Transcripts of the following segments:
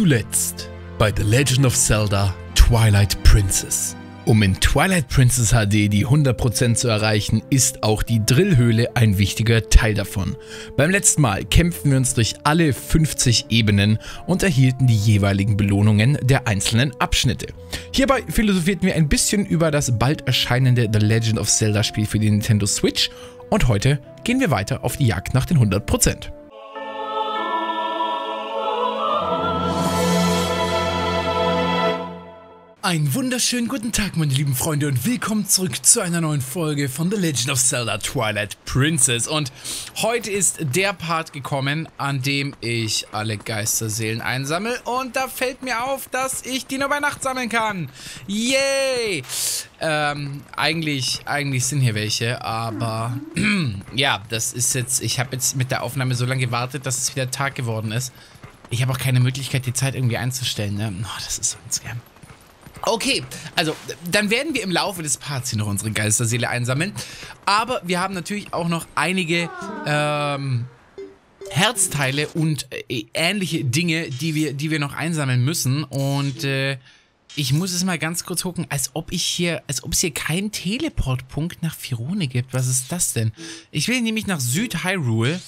Zuletzt bei The Legend of Zelda Twilight Princess. Um in Twilight Princess HD die 100% zu erreichen, ist auch die Drillhöhle ein wichtiger Teil davon. Beim letzten Mal kämpften wir uns durch alle 50 Ebenen und erhielten die jeweiligen Belohnungen der einzelnen Abschnitte. Hierbei philosophierten wir ein bisschen über das bald erscheinende The Legend of Zelda Spiel für die Nintendo Switch und heute gehen wir weiter auf die Jagd nach den 100%. Einen wunderschönen guten Tag, meine lieben Freunde, und willkommen zurück zu einer neuen Folge von The Legend of Zelda Twilight Princess. Und heute ist der Part gekommen, an dem ich alle Geisterseelen einsammle. Und da fällt mir auf, dass ich die nur bei Nacht sammeln kann. Yay! Ähm, eigentlich, eigentlich sind hier welche, aber ja, das ist jetzt, ich habe jetzt mit der Aufnahme so lange gewartet, dass es wieder Tag geworden ist. Ich habe auch keine Möglichkeit, die Zeit irgendwie einzustellen, ne? Oh, das ist so ein Scam. Okay, also dann werden wir im Laufe des Parts hier noch unsere Geisterseele einsammeln. Aber wir haben natürlich auch noch einige ähm, Herzteile und äh, ähnliche Dinge, die wir, die wir noch einsammeln müssen. Und äh, ich muss es mal ganz kurz gucken, als ob ich hier, als ob es hier keinen Teleportpunkt nach Firone gibt. Was ist das denn? Ich will nämlich nach Süd-Hyrule.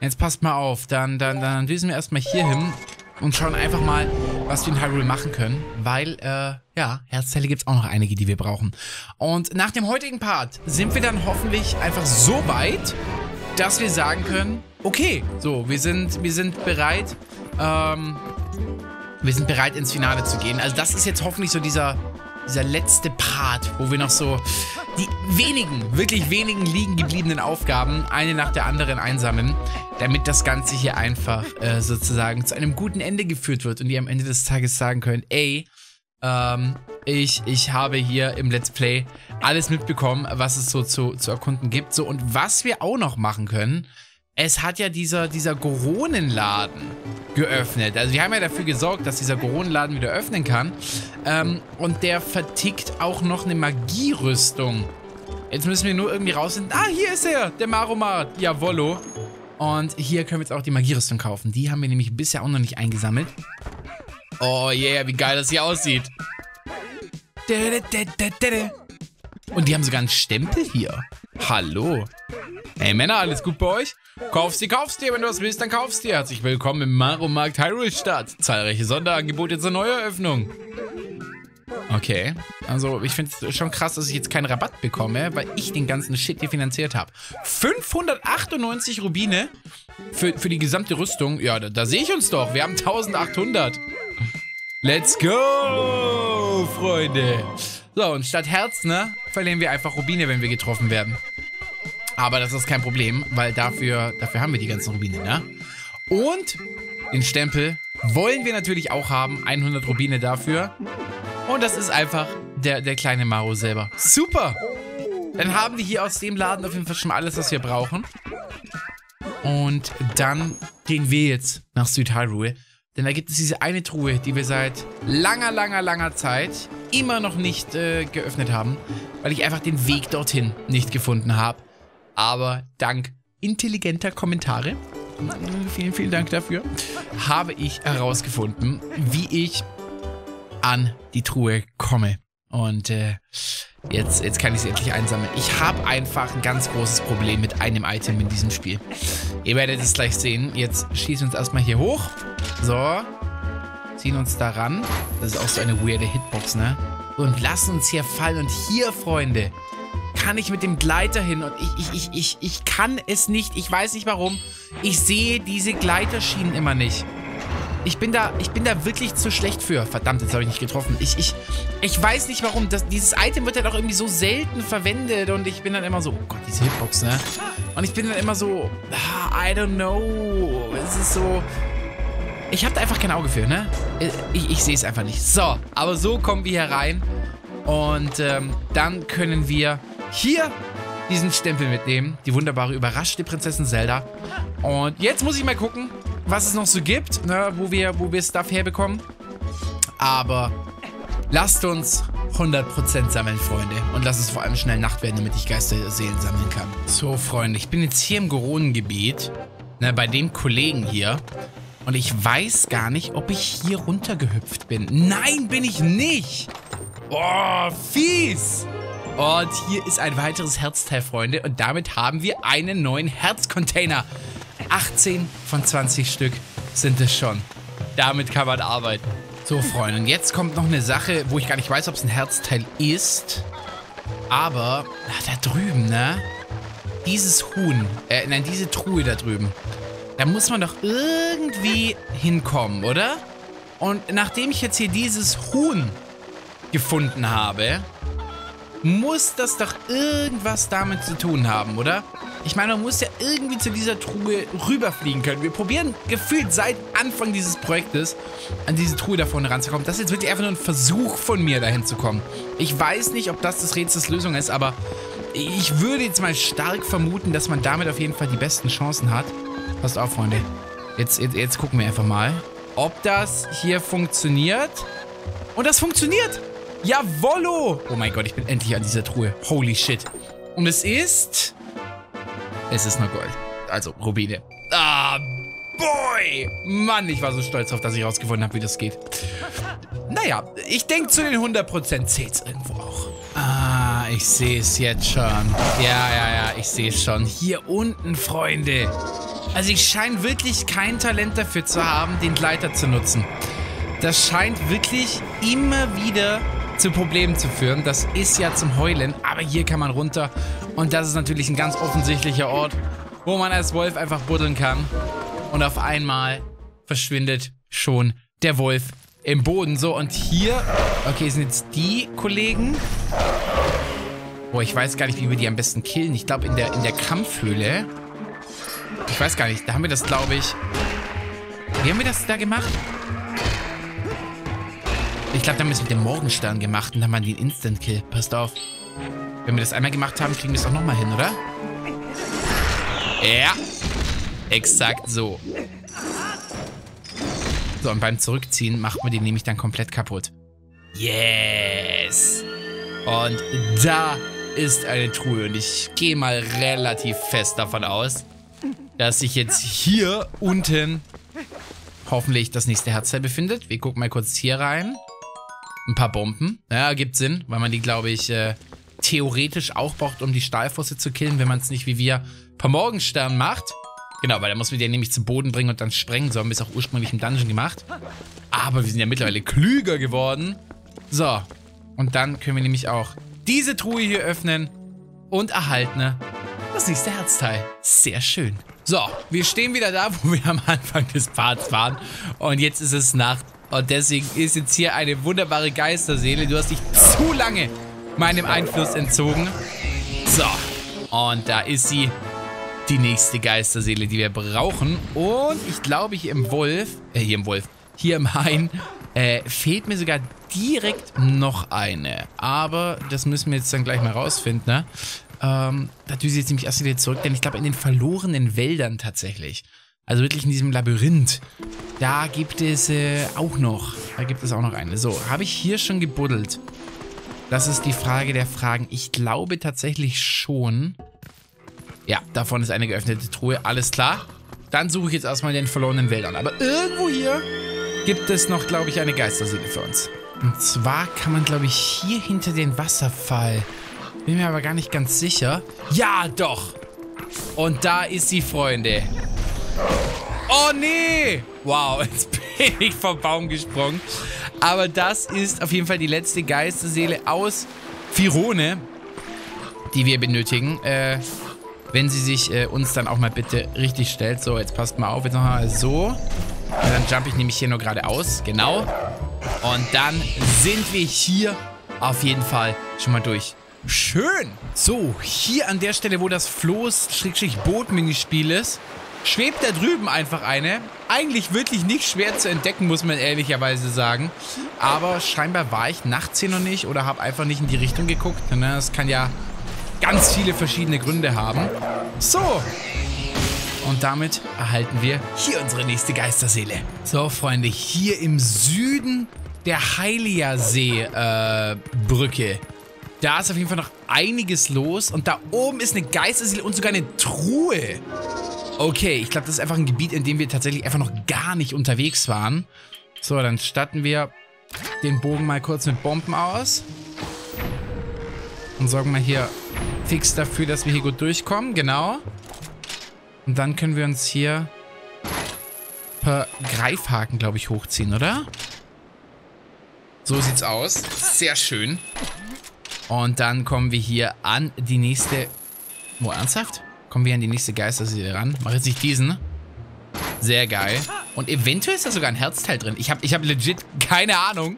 Jetzt passt mal auf, dann, dann, dann düsen wir erstmal hier hin und schauen einfach mal, was wir in Hyrule machen können, weil, äh, ja, Herzzelle gibt es auch noch einige, die wir brauchen. Und nach dem heutigen Part sind wir dann hoffentlich einfach so weit, dass wir sagen können, okay, so, wir sind, wir sind bereit, ähm, wir sind bereit ins Finale zu gehen. Also das ist jetzt hoffentlich so dieser, dieser letzte Part, wo wir noch so die wenigen, wirklich wenigen liegen gebliebenen Aufgaben eine nach der anderen einsammeln, damit das Ganze hier einfach äh, sozusagen zu einem guten Ende geführt wird und ihr am Ende des Tages sagen könnt, ey, ähm, ich, ich habe hier im Let's Play alles mitbekommen, was es so zu, zu erkunden gibt. So, und was wir auch noch machen können, es hat ja dieser, dieser Goronenladen geöffnet. Also wir haben ja dafür gesorgt, dass dieser Goronenladen wieder öffnen kann. Ähm, und der vertickt auch noch eine Magierüstung. Jetzt müssen wir nur irgendwie rausfinden. Ah, hier ist er, der Maromar. Jawollo. Und hier können wir jetzt auch die Magierüstung kaufen. Die haben wir nämlich bisher auch noch nicht eingesammelt. Oh yeah, wie geil das hier aussieht. Und die haben sogar einen Stempel hier. Hallo. Hey Männer, alles gut bei euch? Kaufst dir, kaufst dir, wenn du was willst, dann kaufst dir. Herzlich willkommen im Maromarkt Hyrule Stadt. Zahlreiche Sonderangebote zur Neueröffnung. Okay, also ich finde es schon krass, dass ich jetzt keinen Rabatt bekomme, weil ich den ganzen Shit hier finanziert habe. 598 Rubine für, für die gesamte Rüstung. Ja, da, da sehe ich uns doch. Wir haben 1800. Let's go, Freunde. So, und statt Herz, ne, verlieren wir einfach Rubine, wenn wir getroffen werden. Aber das ist kein Problem, weil dafür, dafür haben wir die ganzen Rubine, ne? Und den Stempel wollen wir natürlich auch haben. 100 Rubine dafür. Und das ist einfach der, der kleine Maro selber. Super! Dann haben wir hier aus dem Laden auf jeden Fall schon alles, was wir brauchen. Und dann gehen wir jetzt nach Südhyrule. Denn da gibt es diese eine Truhe, die wir seit langer, langer, langer Zeit immer noch nicht äh, geöffnet haben. Weil ich einfach den Weg dorthin nicht gefunden habe. Aber dank intelligenter Kommentare, vielen, vielen Dank dafür, habe ich herausgefunden, wie ich an die Truhe komme. Und äh, jetzt, jetzt kann ich sie endlich einsammeln. Ich habe einfach ein ganz großes Problem mit einem Item in diesem Spiel. Ihr werdet es gleich sehen. Jetzt schießen wir uns erstmal hier hoch. So. Ziehen uns da ran. Das ist auch so eine weirde Hitbox, ne? Und lassen uns hier fallen. Und hier, Freunde, kann ich mit dem Gleiter hin. Und ich, ich, ich, ich, ich kann es nicht. Ich weiß nicht warum. Ich sehe diese Gleiterschienen immer nicht. Ich bin da, ich bin da wirklich zu schlecht für. Verdammt, jetzt habe ich nicht getroffen. Ich, ich, ich weiß nicht warum. Das, dieses Item wird ja halt doch irgendwie so selten verwendet und ich bin dann immer so, oh Gott, diese Hitbox, ne? Und ich bin dann immer so, ah, I don't know. Es ist so, ich habe da einfach kein Auge für, ne? Ich, ich sehe es einfach nicht. So, aber so kommen wir hier rein und ähm, dann können wir hier diesen Stempel mitnehmen. Die wunderbare, überraschte Prinzessin Zelda. Und jetzt muss ich mal gucken, was es noch so gibt, ne, wo, wir, wo wir Stuff herbekommen. Aber lasst uns 100% sammeln, Freunde. Und lasst es vor allem schnell Nacht werden, damit ich Geisterseelen sammeln kann. So, Freunde, ich bin jetzt hier im Goronengebiet, ne, bei dem Kollegen hier. Und ich weiß gar nicht, ob ich hier runtergehüpft bin. Nein, bin ich nicht. Oh, fies. Und hier ist ein weiteres Herzteil, Freunde. Und damit haben wir einen neuen Herzcontainer. 18 von 20 Stück sind es schon. Damit kann man arbeiten. So, Freunde, und jetzt kommt noch eine Sache, wo ich gar nicht weiß, ob es ein Herzteil ist. Aber, ach, da drüben, ne? Dieses Huhn, äh, nein, diese Truhe da drüben. Da muss man doch irgendwie hinkommen, oder? Und nachdem ich jetzt hier dieses Huhn gefunden habe, muss das doch irgendwas damit zu tun haben, oder? Ich meine, man muss ja irgendwie zu dieser Truhe rüberfliegen können. Wir probieren gefühlt seit Anfang dieses Projektes an diese Truhe da vorne ranzukommen. Das ist jetzt wirklich einfach nur ein Versuch von mir, dahin zu kommen. Ich weiß nicht, ob das das Rätsels Lösung ist, aber ich würde jetzt mal stark vermuten, dass man damit auf jeden Fall die besten Chancen hat. Passt auf, Freunde. Jetzt, jetzt, jetzt gucken wir einfach mal, ob das hier funktioniert. Und das funktioniert! Jawollo! Oh mein Gott, ich bin endlich an dieser Truhe. Holy shit. Und es ist... Es ist nur Gold. Also, Rubine. Ah, boy! Mann, ich war so stolz darauf, dass ich rausgefunden habe, wie das geht. Naja, ich denke, zu den 100% zählt es irgendwo auch. Ah, ich sehe es jetzt schon. Ja, ja, ja, ich sehe es schon. Hier unten, Freunde. Also ich scheine wirklich kein Talent dafür zu haben, den Gleiter zu nutzen. Das scheint wirklich immer wieder zu Problemen zu führen. Das ist ja zum Heulen, aber hier kann man runter. Und das ist natürlich ein ganz offensichtlicher Ort, wo man als Wolf einfach buddeln kann. Und auf einmal verschwindet schon der Wolf im Boden. So, und hier, okay, sind jetzt die Kollegen. Boah, ich weiß gar nicht, wie wir die am besten killen. Ich glaube, in der, in der Kampfhöhle. Ich weiß gar nicht, da haben wir das, glaube ich... Wie haben wir das da gemacht? Ich glaube, da haben wir es mit dem Morgenstern gemacht und dann waren die ein Instant-Kill. Passt auf. Wenn wir das einmal gemacht haben, kriegen wir es auch nochmal hin, oder? Ja. Exakt so. So, und beim Zurückziehen macht man den nämlich dann komplett kaputt. Yes. Und da ist eine Truhe. Und ich gehe mal relativ fest davon aus, dass sich jetzt hier unten hoffentlich das nächste Herzteil befindet. Wir gucken mal kurz hier rein ein paar Bomben. Ja, gibt Sinn, weil man die, glaube ich, äh, theoretisch auch braucht, um die Stahlfosse zu killen, wenn man es nicht wie wir per Morgenstern macht. Genau, weil da muss man den nämlich zu Boden bringen und dann sprengen. So haben wir es auch ursprünglich im Dungeon gemacht. Aber wir sind ja mittlerweile klüger geworden. So, und dann können wir nämlich auch diese Truhe hier öffnen und erhalten das nächste Herzteil. Sehr schön. So, wir stehen wieder da, wo wir am Anfang des Parts waren. Und jetzt ist es Nacht. Und deswegen ist jetzt hier eine wunderbare Geisterseele. Du hast dich zu lange meinem Einfluss entzogen. So. Und da ist sie. Die nächste Geisterseele, die wir brauchen. Und ich glaube, hier im Wolf, äh, hier im Wolf, hier im Hain, äh, fehlt mir sogar direkt noch eine. Aber das müssen wir jetzt dann gleich mal rausfinden, ne? Ähm, da düse ich jetzt nämlich erst wieder zurück, denn ich glaube in den verlorenen Wäldern tatsächlich. Also wirklich in diesem Labyrinth. Da gibt es äh, auch noch. Da gibt es auch noch eine. So, habe ich hier schon gebuddelt? Das ist die Frage der Fragen. Ich glaube tatsächlich schon. Ja, davon ist eine geöffnete Truhe. Alles klar. Dann suche ich jetzt erstmal den verlorenen Wäldern. Aber irgendwo hier gibt es noch, glaube ich, eine Geisterseele für uns. Und zwar kann man, glaube ich, hier hinter den Wasserfall. Bin mir aber gar nicht ganz sicher. Ja, doch. Und da ist sie, Freunde. Oh, nee. Wow, jetzt bin ich vom Baum gesprungen. Aber das ist auf jeden Fall die letzte Geisterseele aus Firone, die wir benötigen. Äh, wenn sie sich äh, uns dann auch mal bitte richtig stellt. So, jetzt passt mal auf. Jetzt nochmal so. Ja, dann jump ich nämlich hier nur geradeaus. Genau. Und dann sind wir hier auf jeden Fall schon mal durch. Schön. So, hier an der Stelle, wo das Floß-Boot-Minispiel ist, schwebt da drüben einfach eine. Eigentlich wirklich nicht schwer zu entdecken, muss man ehrlicherweise sagen. Aber scheinbar war ich nachts hier noch nicht oder habe einfach nicht in die Richtung geguckt. Ne? Das kann ja ganz viele verschiedene Gründe haben. So. Und damit erhalten wir hier unsere nächste Geisterseele. So, Freunde, hier im Süden der Heiligersee-Brücke. Äh, da ist auf jeden Fall noch einiges los. Und da oben ist eine Geisterseele und sogar eine Truhe. Okay, ich glaube, das ist einfach ein Gebiet, in dem wir tatsächlich einfach noch gar nicht unterwegs waren. So, dann statten wir den Bogen mal kurz mit Bomben aus. Und sorgen mal hier fix dafür, dass wir hier gut durchkommen. Genau. Und dann können wir uns hier per Greifhaken, glaube ich, hochziehen, oder? So sieht's aus. Sehr schön. Und dann kommen wir hier an die nächste... Wo, ernsthaft? Kommen wir an die nächste Geisterseele ran. Mach jetzt nicht diesen. Sehr geil. Und eventuell ist da sogar ein Herzteil drin. Ich habe ich hab legit keine Ahnung,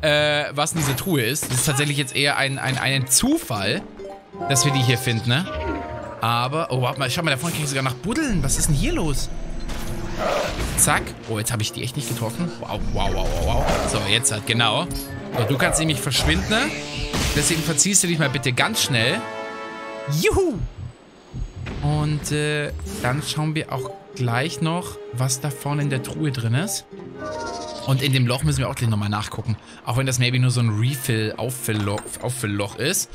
äh, was in dieser Truhe ist. Das ist tatsächlich jetzt eher ein, ein, ein Zufall, dass wir die hier finden, ne? Aber, oh, warte mal, schau mal, davon kriege ich sogar nach Buddeln. Was ist denn hier los? Zack. Oh, jetzt habe ich die echt nicht getroffen. Wow, wow, wow, wow, wow. So, jetzt halt, genau. So, du kannst nämlich verschwinden, ne? Deswegen verziehst du dich mal bitte ganz schnell. Juhu! Und äh, dann schauen wir auch gleich noch, was da vorne in der Truhe drin ist. Und in dem Loch müssen wir auch gleich nochmal nachgucken. Auch wenn das maybe nur so ein Refill-Auffüllloch Auffüll ist.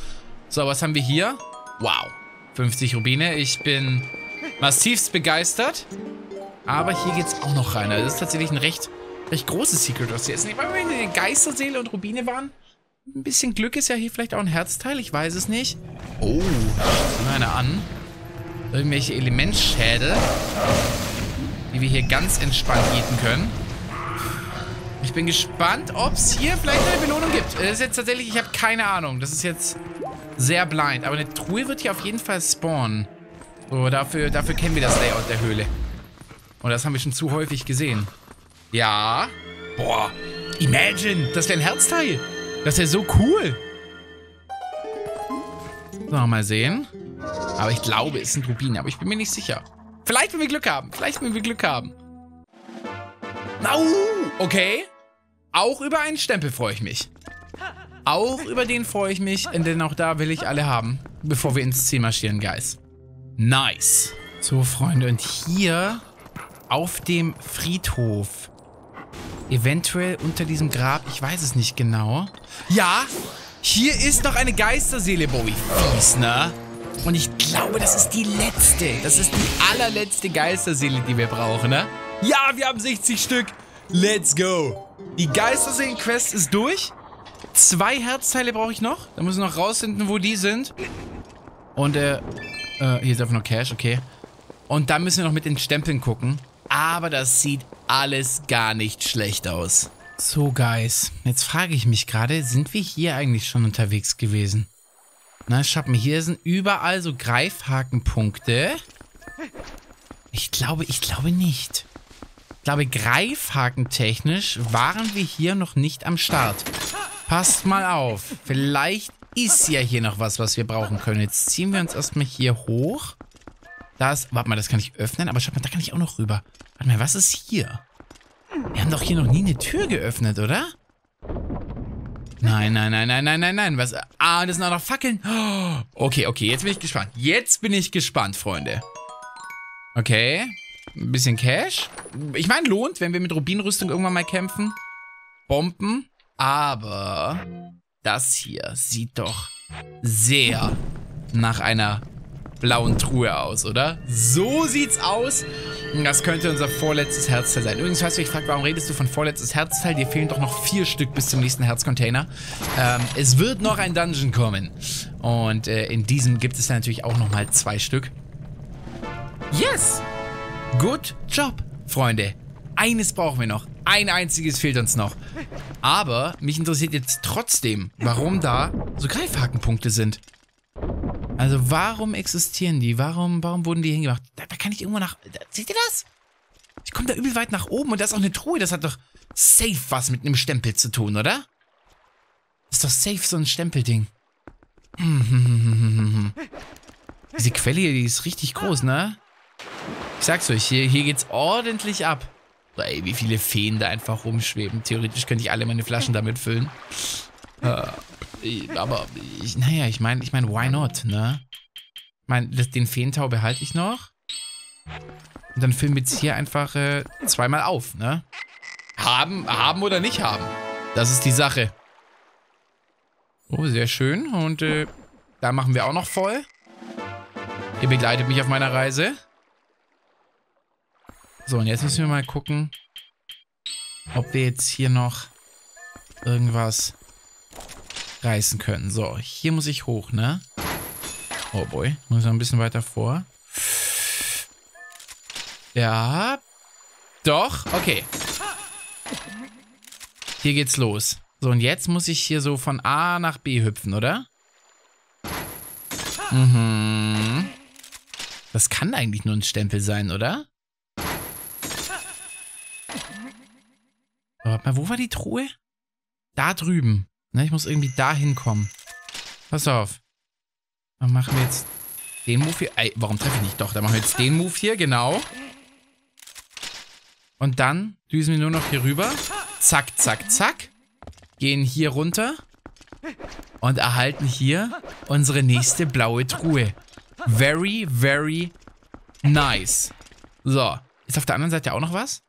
So, was haben wir hier? Wow. 50 Rubine. Ich bin massivst begeistert. Aber hier geht es auch noch rein. Also das ist tatsächlich ein recht, recht großes Secret, was hier ist. In der Geisterseele und Rubine waren. Ein bisschen Glück ist ja hier vielleicht auch ein Herzteil. Ich weiß es nicht. Oh, sieh mal einer an irgendwelche Elementschädel, die wir hier ganz entspannt eaten können. Ich bin gespannt, ob es hier vielleicht eine Belohnung gibt. Das ist jetzt tatsächlich, ich habe keine Ahnung. Das ist jetzt sehr blind. Aber eine Truhe wird hier auf jeden Fall spawnen. So, dafür, dafür kennen wir das Layout der Höhle. Und das haben wir schon zu häufig gesehen. Ja. Boah. Imagine, das wäre ein Herzteil. Das wäre so cool. So, mal sehen. Aber ich glaube, es sind Rubine. Aber ich bin mir nicht sicher. Vielleicht, wenn wir Glück haben. Vielleicht, wenn wir Glück haben. Au! Okay. Auch über einen Stempel freue ich mich. Auch über den freue ich mich, denn auch da will ich alle haben, bevor wir ins Ziel marschieren, Guys. Nice. So, Freunde, und hier auf dem Friedhof, eventuell unter diesem Grab, ich weiß es nicht genau. Ja, hier ist noch eine Geisterseele, Bowie. Fies, ne? Und ich glaube, das ist die letzte. Das ist die allerletzte Geisterseele, die wir brauchen, ne? Ja, wir haben 60 Stück. Let's go. Die Geisterseelen-Quest ist durch. Zwei Herzteile brauche ich noch. Da muss ich noch rausfinden, wo die sind. Und, äh, äh, hier ist einfach nur Cash, okay. Und dann müssen wir noch mit den Stempeln gucken. Aber das sieht alles gar nicht schlecht aus. So, Guys. Jetzt frage ich mich gerade, sind wir hier eigentlich schon unterwegs gewesen? Na, schau mal, hier sind überall so Greifhakenpunkte. Ich glaube, ich glaube nicht. Ich glaube, greifhakentechnisch waren wir hier noch nicht am Start. Passt mal auf. Vielleicht ist ja hier noch was, was wir brauchen können. Jetzt ziehen wir uns erstmal hier hoch. Da ist, warte mal, das kann ich öffnen, aber schau mal, da kann ich auch noch rüber. Warte mal, was ist hier? Wir haben doch hier noch nie eine Tür geöffnet, oder? Nein, nein, nein, nein, nein, nein, nein. Was? Ah, das sind auch noch Fackeln. Okay, okay, jetzt bin ich gespannt. Jetzt bin ich gespannt, Freunde. Okay. Ein bisschen Cash. Ich meine, lohnt, wenn wir mit Rubinrüstung irgendwann mal kämpfen. Bomben. Aber das hier sieht doch sehr nach einer blauen Truhe aus, oder? So sieht's aus. Das könnte unser vorletztes Herzteil sein. Übrigens, falls ihr euch fragt, warum redest du von vorletztes Herzteil? Dir fehlen doch noch vier Stück bis zum nächsten Herzcontainer. Ähm, es wird noch ein Dungeon kommen. Und äh, in diesem gibt es dann natürlich auch nochmal zwei Stück. Yes! Good job, Freunde. Eines brauchen wir noch. Ein einziges fehlt uns noch. Aber mich interessiert jetzt trotzdem, warum da so Greifhakenpunkte sind. Also warum existieren die? Warum, warum wurden die hingemacht? Da, da kann ich irgendwo nach... Da, seht ihr das? Ich komme da übel weit nach oben und da ist auch eine Truhe. Das hat doch safe was mit einem Stempel zu tun, oder? Ist doch safe so ein Stempelding. Diese Quelle hier, die ist richtig groß, ne? Ich sag's euch, hier, hier geht's ordentlich ab. Ey, wie viele Feen da einfach rumschweben. Theoretisch könnte ich alle meine Flaschen damit füllen. Äh, aber, ich, naja, ich meine, ich meine, why not, ne? Ich meine, den Feentau behalte ich noch. Und dann füllen wir jetzt hier einfach äh, zweimal auf, ne? Haben, haben oder nicht haben. Das ist die Sache. Oh, sehr schön. Und äh, da machen wir auch noch voll. Ihr begleitet mich auf meiner Reise. So, und jetzt müssen wir mal gucken, ob wir jetzt hier noch irgendwas reißen können. So, hier muss ich hoch, ne? Oh boy, muss noch ein bisschen weiter vor. Ja. Doch, okay. Hier geht's los. So, und jetzt muss ich hier so von A nach B hüpfen, oder? Mhm. Das kann eigentlich nur ein Stempel sein, oder? Warte mal, wo war die Truhe? Da drüben. Ne, ich muss irgendwie da hinkommen. Pass auf. Dann machen wir jetzt den Move hier. Ey, warum treffe ich nicht? Doch, dann machen wir jetzt den Move hier, genau. Und dann düsen wir nur noch hier rüber. Zack, zack, zack. Gehen hier runter. Und erhalten hier unsere nächste blaue Truhe. Very, very nice. So. Ist auf der anderen Seite auch noch was?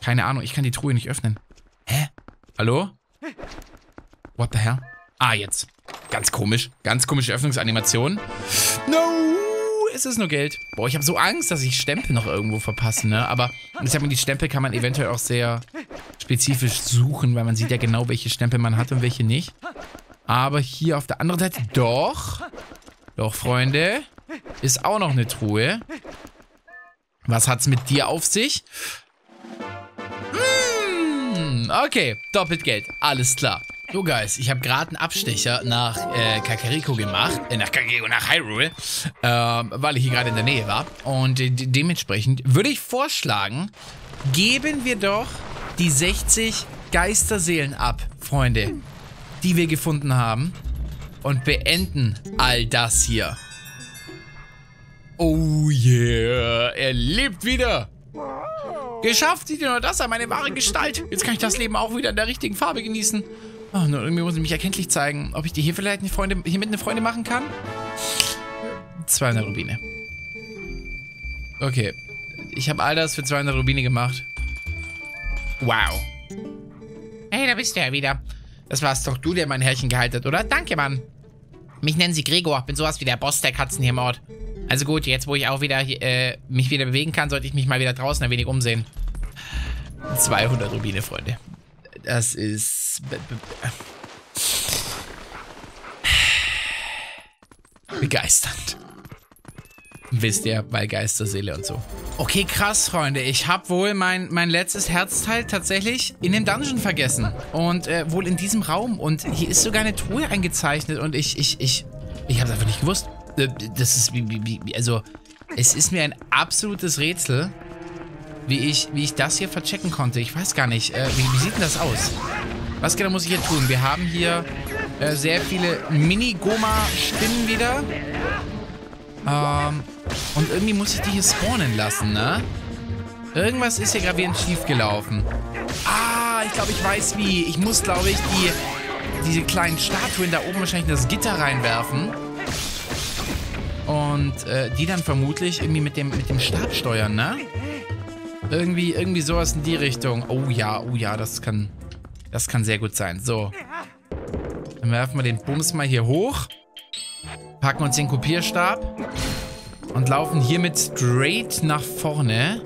Keine Ahnung, ich kann die Truhe nicht öffnen. Hä? Hallo? What the hell? Ah, jetzt. Ganz komisch. Ganz komische Öffnungsanimation. No! Es ist nur Geld. Boah, ich habe so Angst, dass ich Stempel noch irgendwo verpasse, ne? Aber ich sag mal, die Stempel kann man eventuell auch sehr spezifisch suchen, weil man sieht ja genau, welche Stempel man hat und welche nicht. Aber hier auf der anderen Seite doch. Doch, Freunde. Ist auch noch eine Truhe. Was hat's mit dir auf sich? Hm, okay, doppelt Geld. Alles klar. So, Guys, ich habe gerade einen Abstecher nach äh, Kakariko gemacht, äh, nach Kakariko, nach Hyrule, äh, weil ich hier gerade in der Nähe war. Und äh, dementsprechend würde ich vorschlagen, geben wir doch die 60 Geisterseelen ab, Freunde, die wir gefunden haben und beenden all das hier. Oh yeah, er lebt wieder. Geschafft, sieht ihr nur das an, meine wahre Gestalt. Jetzt kann ich das Leben auch wieder in der richtigen Farbe genießen. Oh, nur irgendwie muss ich mich erkenntlich zeigen. Ob ich die hier vielleicht eine Freunde, hier mit eine Freunde machen kann? 200 Rubine. Okay. Ich habe all das für 200 Rubine gemacht. Wow. Hey, da bist du ja wieder. Das war's doch du, der mein Herrchen gehalten hat, oder? Danke, Mann. Mich nennen sie Gregor. Bin sowas wie der Boss der Katzen hier im Ort. Also gut, jetzt wo ich auch wieder äh, mich wieder bewegen kann, sollte ich mich mal wieder draußen ein wenig umsehen. 200 Rubine, Freunde. Das ist... Begeisternd. Wisst ihr, bei Geisterseele und so. Okay, krass, Freunde. Ich habe wohl mein, mein letztes Herzteil tatsächlich in dem Dungeon vergessen. Und äh, wohl in diesem Raum. Und hier ist sogar eine Truhe eingezeichnet. Und ich, ich, ich, ich habe es einfach nicht gewusst. Äh, das ist wie, also, es ist mir ein absolutes Rätsel, wie ich, wie ich das hier verchecken konnte. Ich weiß gar nicht. Äh, wie, wie, sieht denn das aus? Was genau muss ich hier tun? Wir haben hier äh, sehr viele Mini-Goma-Spinnen wieder. Ähm, und irgendwie muss ich die hier spawnen lassen, ne? Irgendwas ist hier gravierend schief gelaufen. Ah, ich glaube, ich weiß wie. Ich muss, glaube ich, die diese kleinen Statuen da oben wahrscheinlich in das Gitter reinwerfen. Und äh, die dann vermutlich irgendwie mit dem, mit dem Stab steuern, ne? Irgendwie, irgendwie sowas in die Richtung. Oh ja, oh ja, das kann, das kann sehr gut sein. So. Dann werfen wir den Bums mal hier hoch. Packen uns den Kopierstab. Und laufen hiermit straight nach vorne.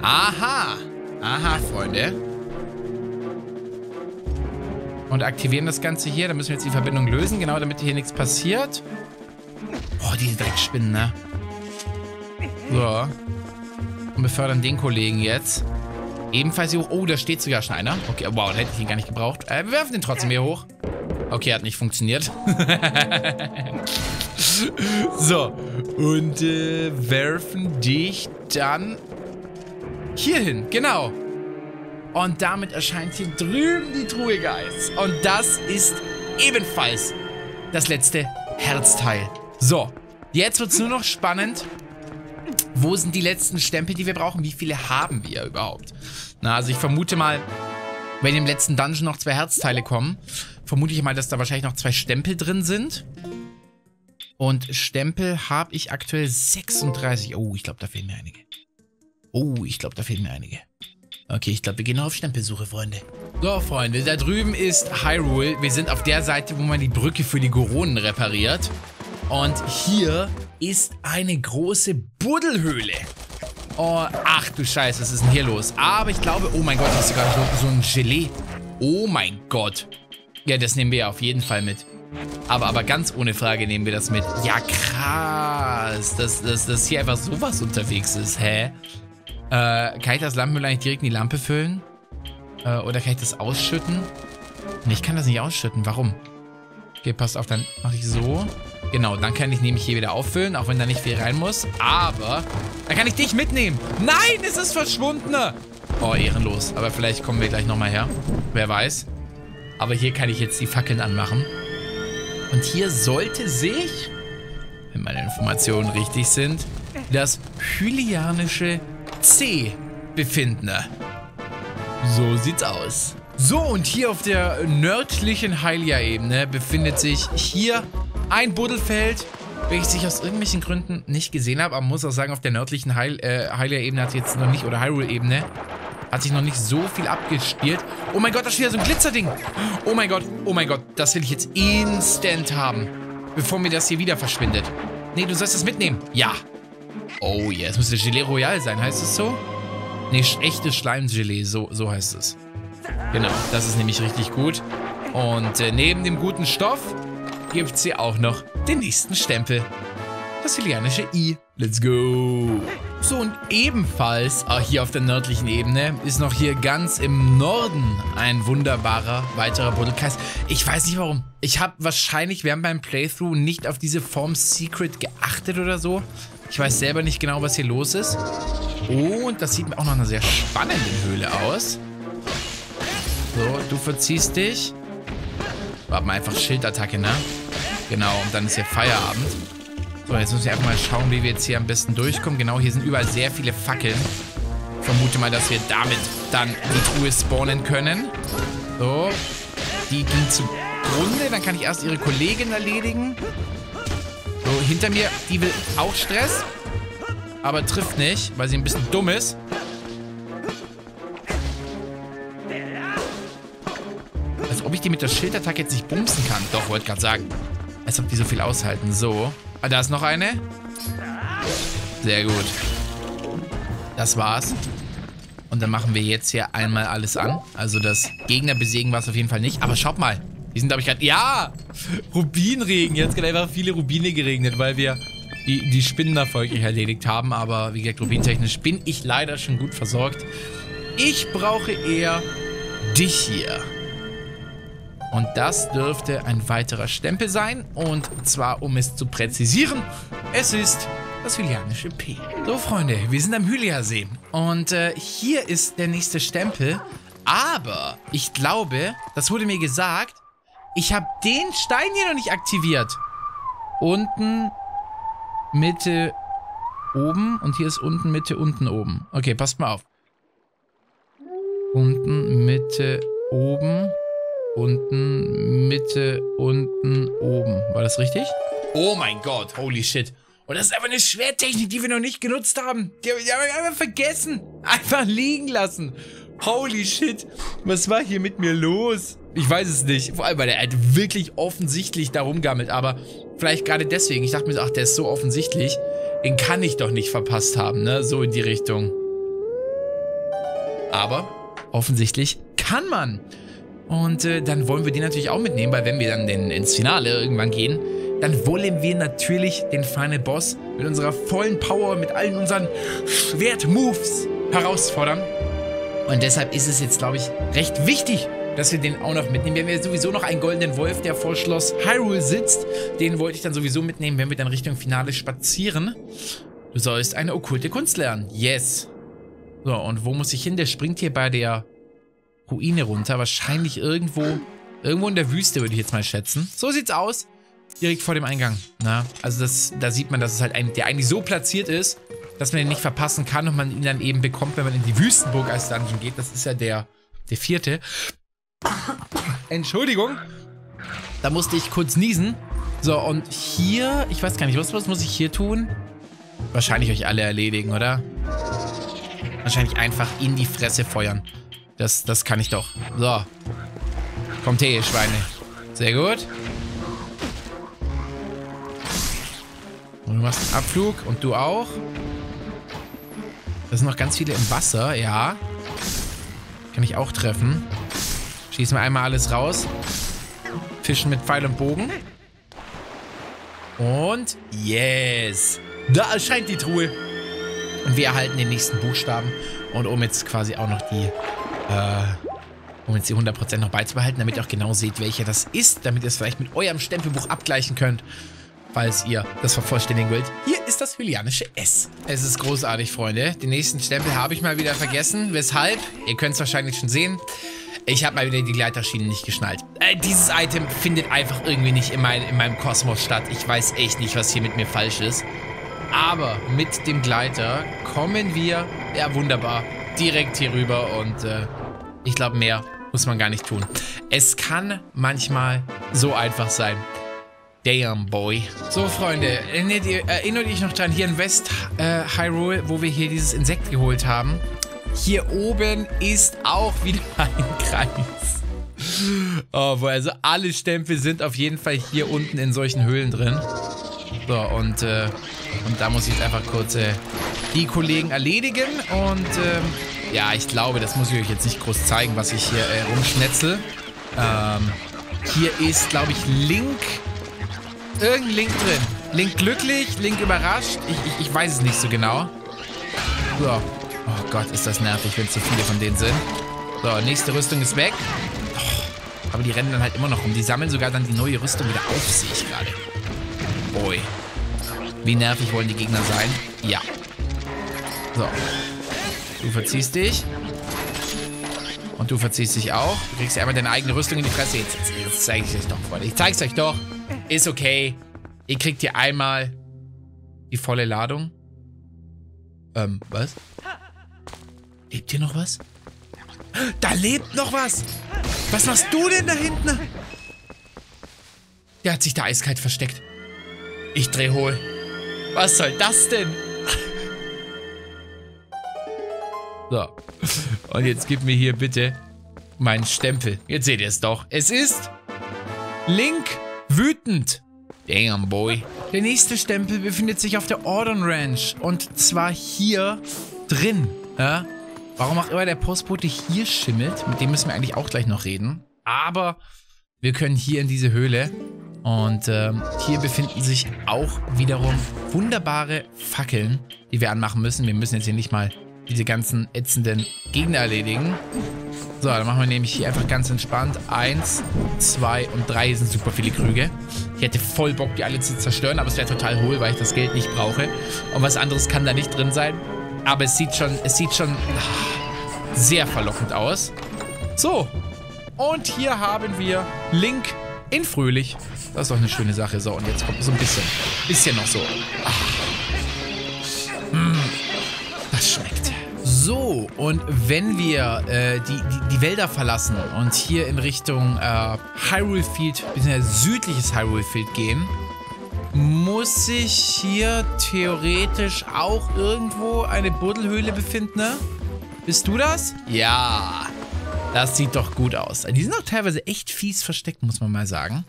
Aha. Aha, Freunde. Und aktivieren das Ganze hier. Dann müssen wir jetzt die Verbindung lösen. Genau, damit hier nichts passiert. Boah, diese Dreckspinnen, ne? So befördern den Kollegen jetzt. Ebenfalls hier hoch. Oh, da steht sogar schon einer. Okay, wow, da hätte ich ihn gar nicht gebraucht. Äh, wir werfen den trotzdem hier hoch. Okay, hat nicht funktioniert. so, und äh, werfen dich dann hier hin. Genau. Und damit erscheint hier drüben die Truhe, Guys. Und das ist ebenfalls das letzte Herzteil. So, jetzt wird es nur noch spannend, wo sind die letzten Stempel, die wir brauchen? Wie viele haben wir überhaupt? Na, also ich vermute mal, wenn im letzten Dungeon noch zwei Herzteile kommen, vermute ich mal, dass da wahrscheinlich noch zwei Stempel drin sind. Und Stempel habe ich aktuell 36. Oh, ich glaube, da fehlen mir einige. Oh, ich glaube, da fehlen mir einige. Okay, ich glaube, wir gehen auf Stempelsuche, Freunde. So, Freunde, da drüben ist Hyrule. Wir sind auf der Seite, wo man die Brücke für die Goronen repariert. Und hier ist eine große Buddelhöhle. Oh, ach du Scheiße, was ist denn hier los? Aber ich glaube, oh mein Gott, hier ist sogar so, so ein Gelee. Oh mein Gott. Ja, das nehmen wir ja auf jeden Fall mit. Aber, aber ganz ohne Frage nehmen wir das mit. Ja, krass. Dass, dass, dass hier einfach sowas unterwegs ist. Hä? Äh, kann ich das Lampenöl eigentlich direkt in die Lampe füllen? Äh, oder kann ich das ausschütten? Nee, ich kann das nicht ausschütten. Warum? Okay, passt auf, dann mache ich so. Genau, dann kann ich nämlich hier wieder auffüllen, auch wenn da nicht viel rein muss. Aber dann kann ich dich mitnehmen. Nein, es ist verschwunden. Oh, ehrenlos. Aber vielleicht kommen wir gleich nochmal her. Wer weiß. Aber hier kann ich jetzt die Fackeln anmachen. Und hier sollte sich, wenn meine Informationen richtig sind, das Hylianische C befinden. So sieht's aus. So, und hier auf der nördlichen Hylia-Ebene befindet sich hier ein Buddelfeld, welches ich aus irgendwelchen Gründen nicht gesehen habe. Aber muss auch sagen, auf der nördlichen Heil, äh, Hylia-Ebene hat jetzt noch nicht, oder Hyrule-Ebene, hat sich noch nicht so viel abgespielt. Oh mein Gott, da ist wieder so ein Glitzerding. Oh mein Gott, oh mein Gott, das will ich jetzt instant haben. Bevor mir das hier wieder verschwindet. Nee, du sollst das mitnehmen. Ja. Oh yeah, es müsste Gelee Royal sein, heißt es so? Nee, echtes Schleimgelee, so, so heißt es. Genau, das ist nämlich richtig gut. Und äh, neben dem guten Stoff gibt es hier auch noch den nächsten Stempel. Das Hylianische I. Let's go. So, und ebenfalls ah, hier auf der nördlichen Ebene ist noch hier ganz im Norden ein wunderbarer weiterer Buddelkreis. Ich weiß nicht warum. Ich habe wahrscheinlich während meinem Playthrough nicht auf diese Form Secret geachtet oder so. Ich weiß selber nicht genau, was hier los ist. Und das sieht mir auch noch eine sehr spannende Höhle aus. So, du verziehst dich. Warte mal, einfach Schildattacke, ne? Genau, und dann ist hier Feierabend. So, jetzt müssen wir einfach mal schauen, wie wir jetzt hier am besten durchkommen. Genau, hier sind überall sehr viele Fackeln. Ich vermute mal, dass wir damit dann die Truhe spawnen können. So, die ging zugrunde. Dann kann ich erst ihre Kollegin erledigen. So, hinter mir, die will auch Stress. Aber trifft nicht, weil sie ein bisschen dumm ist. Als ob ich die mit der Schildattacke jetzt nicht bumsen kann. Doch, wollte gerade sagen. Als ob die so viel aushalten. So. Ah, da ist noch eine. Sehr gut. Das war's. Und dann machen wir jetzt hier einmal alles an. Also das Gegner besiegen war es auf jeden Fall nicht. Aber schaut mal. Die sind, glaube ich, gerade... Ja! Rubinregen. Jetzt gerade einfach viele Rubine geregnet, weil wir die, die Spinnen erfolgreich erledigt haben. Aber wie gesagt, rubintechnisch bin ich leider schon gut versorgt. Ich brauche eher dich hier. Und das dürfte ein weiterer Stempel sein. Und zwar, um es zu präzisieren, es ist das Hylianische P. So, Freunde, wir sind am Hylia-See. Und äh, hier ist der nächste Stempel. Aber ich glaube, das wurde mir gesagt, ich habe den Stein hier noch nicht aktiviert. Unten, Mitte, oben. Und hier ist unten, Mitte, unten, oben. Okay, passt mal auf. Unten, Mitte, oben. Unten, Mitte, unten, oben. War das richtig? Oh mein Gott, holy shit. Und das ist einfach eine Schwertechnik, die wir noch nicht genutzt haben. Die haben wir einfach vergessen. Einfach liegen lassen. Holy shit. Was war hier mit mir los? Ich weiß es nicht. Vor allem, weil der halt wirklich offensichtlich da rumgammelt. Aber vielleicht gerade deswegen. Ich dachte mir ach, der ist so offensichtlich. Den kann ich doch nicht verpasst haben, ne? So in die Richtung. Aber offensichtlich kann man. Und äh, dann wollen wir die natürlich auch mitnehmen, weil wenn wir dann den, ins Finale irgendwann gehen, dann wollen wir natürlich den Final Boss mit unserer vollen Power, mit allen unseren Schwertmoves herausfordern. Und deshalb ist es jetzt, glaube ich, recht wichtig, dass wir den auch noch mitnehmen. Wir haben ja sowieso noch einen goldenen Wolf, der vor Schloss Hyrule sitzt. Den wollte ich dann sowieso mitnehmen, wenn wir dann Richtung Finale spazieren. Du sollst eine okkulte Kunst lernen. Yes. So, und wo muss ich hin? Der springt hier bei der Ruine runter. Wahrscheinlich irgendwo, irgendwo in der Wüste, würde ich jetzt mal schätzen. So sieht's aus. Direkt vor dem Eingang. Na, also das, da sieht man, dass es halt ein, der eigentlich so platziert ist, dass man ihn nicht verpassen kann und man ihn dann eben bekommt, wenn man in die Wüstenburg als Dungeon geht. Das ist ja der, der vierte. Entschuldigung. Da musste ich kurz niesen. So, und hier, ich weiß gar nicht, was, was muss ich hier tun? Wahrscheinlich euch alle erledigen, oder? Wahrscheinlich einfach in die Fresse feuern. Das, das kann ich doch. So. Kommt her, Schweine. Sehr gut. Und du machst einen Abflug und du auch. Da sind noch ganz viele im Wasser, ja. Kann ich auch treffen. Schießen wir einmal alles raus. Fischen mit Pfeil und Bogen. Und yes. Da erscheint die Truhe. Und wir erhalten den nächsten Buchstaben. Und um jetzt quasi auch noch die, äh, um jetzt die 100% noch beizubehalten, damit ihr auch genau seht, welcher das ist, damit ihr es vielleicht mit eurem Stempelbuch abgleichen könnt, falls ihr das vervollständigen wollt. Hier ist das hylianische S. Es ist großartig, Freunde. Den nächsten Stempel habe ich mal wieder vergessen. Weshalb? Ihr könnt es wahrscheinlich schon sehen. Ich habe mal wieder die Gleiterschienen nicht geschnallt. Äh, dieses Item findet einfach irgendwie nicht in, mein, in meinem Kosmos statt. Ich weiß echt nicht, was hier mit mir falsch ist. Aber mit dem Gleiter kommen wir, ja wunderbar, direkt hier rüber und äh, ich glaube, mehr muss man gar nicht tun. Es kann manchmal so einfach sein. Damn, boy. So, Freunde, erinnert ihr, erinnert euch noch dran, hier in West äh, Hyrule, wo wir hier dieses Insekt geholt haben? Hier oben ist auch wieder ein Kreis. Oh, also alle Stempel sind auf jeden Fall hier unten in solchen Höhlen drin. So, und, äh, und da muss ich jetzt einfach kurz äh, die Kollegen erledigen. Und ähm, ja, ich glaube, das muss ich euch jetzt nicht groß zeigen, was ich hier äh, rumschnetzel. Ähm, hier ist, glaube ich, Link. Irgendein Link drin. Link glücklich, Link überrascht. Ich, ich, ich weiß es nicht so genau. So. Oh Gott, ist das nervig, wenn es so viele von denen sind. So, nächste Rüstung ist weg. Oh, aber die rennen dann halt immer noch rum. Die sammeln sogar dann die neue Rüstung wieder auf, sehe ich gerade. Ui. Wie nervig wollen die Gegner sein? Ja. So. Du verziehst dich. Und du verziehst dich auch. Du kriegst ja einmal deine eigene Rüstung in die Fresse. Jetzt, jetzt, jetzt zeige ich euch doch, Freunde. Ich zeig's euch doch. Ist okay. Ihr kriegt hier einmal die volle Ladung. Ähm, was? Lebt hier noch was? Da lebt noch was! Was machst du denn da hinten? Der hat sich da eiskalt versteckt. Ich dreh hohl. Was soll das denn? So. Und jetzt gib mir hier bitte meinen Stempel. Jetzt seht ihr es doch. Es ist Link wütend. Damn, boy. Der nächste Stempel befindet sich auf der Ordon Ranch. Und zwar hier drin. Ja? Warum auch immer der Postbote hier schimmelt. Mit dem müssen wir eigentlich auch gleich noch reden. Aber wir können hier in diese Höhle. Und ähm, hier befinden sich auch wiederum wunderbare Fackeln, die wir anmachen müssen. Wir müssen jetzt hier nicht mal diese ganzen ätzenden Gegner erledigen. So, dann machen wir nämlich hier einfach ganz entspannt. Eins, zwei und drei sind super viele Krüge. Ich hätte voll Bock, die alle zu zerstören, aber es wäre total hohl, weil ich das Geld nicht brauche. Und was anderes kann da nicht drin sein. Aber es sieht schon, es sieht schon sehr verlockend aus. So. Und hier haben wir Link in Fröhlich. Das ist doch eine schöne Sache. So, und jetzt kommt so ein bisschen, bisschen noch so. Mm, So, und wenn wir äh, die, die, die, Wälder verlassen und hier in Richtung äh, Hyrule Field, beziehungsweise südliches Hyrule Field gehen, muss sich hier theoretisch auch irgendwo eine Buddelhöhle befinden, ne? Bist du das? Ja. Das sieht doch gut aus. Die sind auch teilweise echt fies versteckt, muss man mal sagen.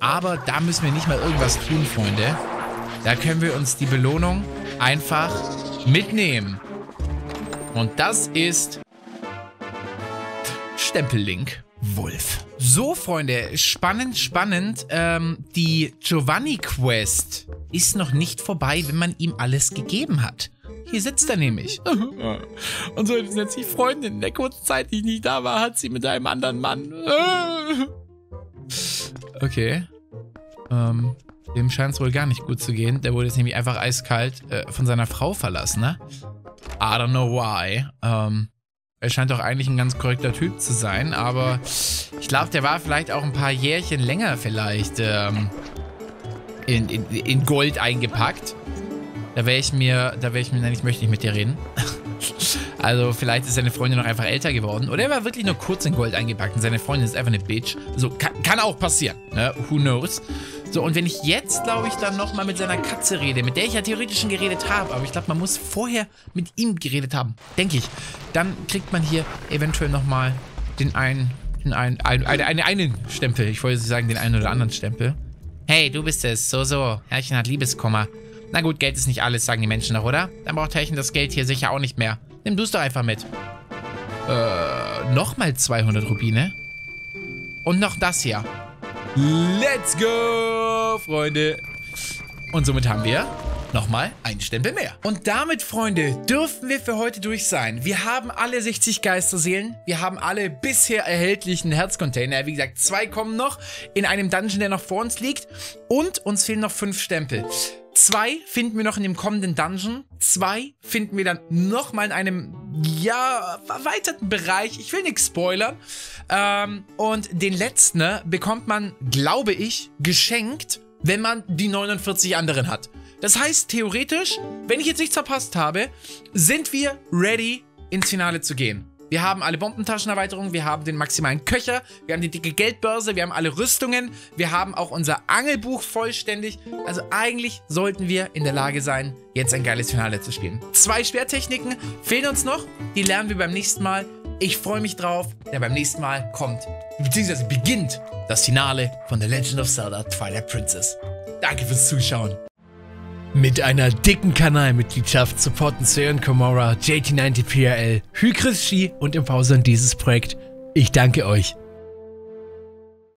Aber da müssen wir nicht mal irgendwas tun, Freunde. Da können wir uns die Belohnung einfach mitnehmen. Und das ist Stempellink Wolf. So, Freunde, spannend, spannend. Ähm, die Giovanni-Quest ist noch nicht vorbei, wenn man ihm alles gegeben hat. Hier sitzt er nämlich. Und so ist jetzt die Freundin. In der kurzen Zeit, die ich nicht da war, hat sie mit einem anderen Mann. Okay. Ähm, dem scheint es wohl gar nicht gut zu gehen. Der wurde jetzt nämlich einfach eiskalt äh, von seiner Frau verlassen, ne? I don't know why. Ähm, er scheint doch eigentlich ein ganz korrekter Typ zu sein, aber ich glaube, der war vielleicht auch ein paar Jährchen länger vielleicht ähm, in, in, in Gold eingepackt. Da wäre ich mir, da wäre ich mir, nein, ich möchte nicht mit dir reden. also vielleicht ist seine Freundin noch einfach älter geworden. Oder er war wirklich nur kurz in Gold eingepackt und seine Freundin ist einfach eine Bitch. So, kann, kann auch passieren, ne? Who knows? So, und wenn ich jetzt, glaube ich, dann nochmal mit seiner Katze rede, mit der ich ja theoretisch schon geredet habe, aber ich glaube, man muss vorher mit ihm geredet haben, denke ich. Dann kriegt man hier eventuell nochmal den einen, den einen, einen, einen, einen Stempel. Ich wollte sagen, den einen oder anderen Stempel. Hey, du bist es. So, so. Herrchen hat Liebeskummer. Na gut, Geld ist nicht alles, sagen die Menschen noch, oder? Dann braucht Herrchen das Geld hier sicher auch nicht mehr. Nimm du es doch einfach mit. Äh, nochmal 200 Rubine. Und noch das hier. Let's go, Freunde. Und somit haben wir nochmal einen Stempel mehr. Und damit, Freunde, dürfen wir für heute durch sein. Wir haben alle 60 Geisterseelen. Wir haben alle bisher erhältlichen Herzcontainer. Wie gesagt, zwei kommen noch in einem Dungeon, der noch vor uns liegt. Und uns fehlen noch fünf Stempel. Zwei finden wir noch in dem kommenden Dungeon. Zwei finden wir dann nochmal in einem, ja, erweiterten Bereich. Ich will nichts spoilern. Ähm, und den letzten ne, bekommt man, glaube ich, geschenkt, wenn man die 49 anderen hat. Das heißt, theoretisch, wenn ich jetzt nichts verpasst habe, sind wir ready, ins Finale zu gehen. Wir haben alle Bombentaschenerweiterungen, wir haben den maximalen Köcher, wir haben die dicke Geldbörse, wir haben alle Rüstungen, wir haben auch unser Angelbuch vollständig. Also eigentlich sollten wir in der Lage sein, jetzt ein geiles Finale zu spielen. Zwei Schwertechniken fehlen uns noch, die lernen wir beim nächsten Mal. Ich freue mich drauf, denn beim nächsten Mal kommt, beziehungsweise beginnt das Finale von The Legend of Zelda Twilight Princess. Danke fürs Zuschauen. Mit einer dicken Kanalmitgliedschaft supporten Sören Komora, JT90PRL, Hykris Ski und im Pausern dieses Projekt. Ich danke euch.